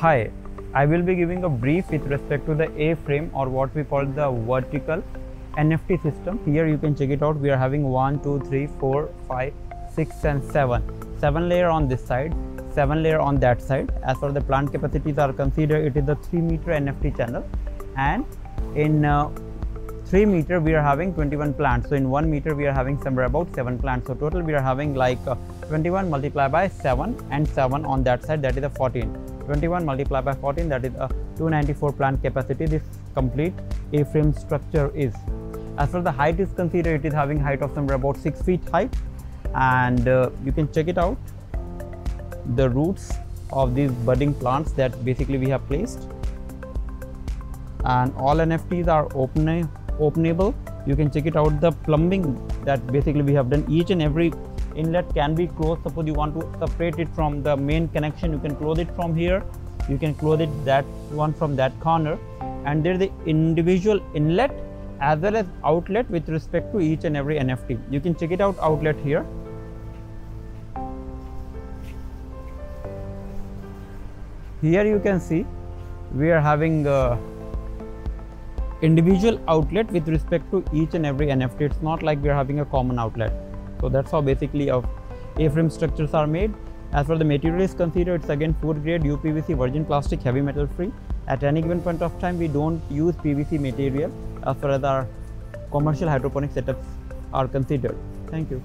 Hi, I will be giving a brief with respect to the A-frame or what we call the vertical NFT system. Here you can check it out. We are having 1, 2, 3, 4, 5, 6 and 7. 7 layer on this side, 7 layer on that side. As far as the plant capacities are considered, it is a 3 meter NFT channel and in uh, 3 meter we are having 21 plants so in 1 meter we are having somewhere about 7 plants so total we are having like uh, 21 multiplied by 7 and 7 on that side that is a 14 21 multiplied by 14 that is a 294 plant capacity this complete a-frame structure is. As for the height is considered it is having height of somewhere about 6 feet height and uh, you can check it out. The roots of these budding plants that basically we have placed. And all NFTs are open openable. You can check it out the plumbing that basically we have done each and every inlet can be closed. Suppose you want to separate it from the main connection you can close it from here. You can close it that one from that corner. And there is the individual inlet as well as outlet with respect to each and every nft you can check it out outlet here. Here you can see we are having uh, individual outlet with respect to each and every NFT. It's not like we're having a common outlet. So that's how basically A-frame structures are made. As for the material is considered, it's again food grade UPVC virgin plastic heavy metal free. At any given point of time, we don't use PVC material as far as our commercial hydroponic setups are considered. Thank you.